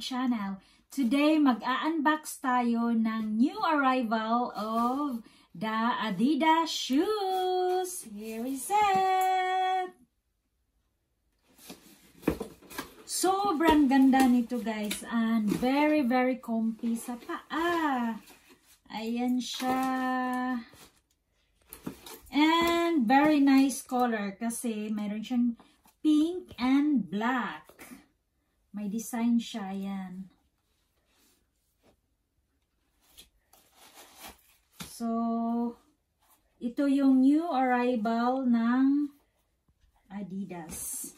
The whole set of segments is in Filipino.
channel. Today, mag-unbox tayo ng new arrival of the Adidas shoes. Here is it! Sobrang ganda nito guys and very very comfy sa paa. Ayan siya. And very nice color kasi mayroon siyang pink and black. May design siya, yan. So, ito yung new arrival ng Adidas.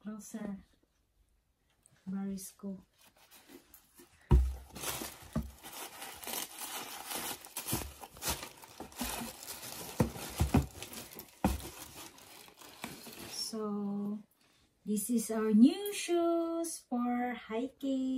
Closer. Barisco. So, this is our new shoes for hiking.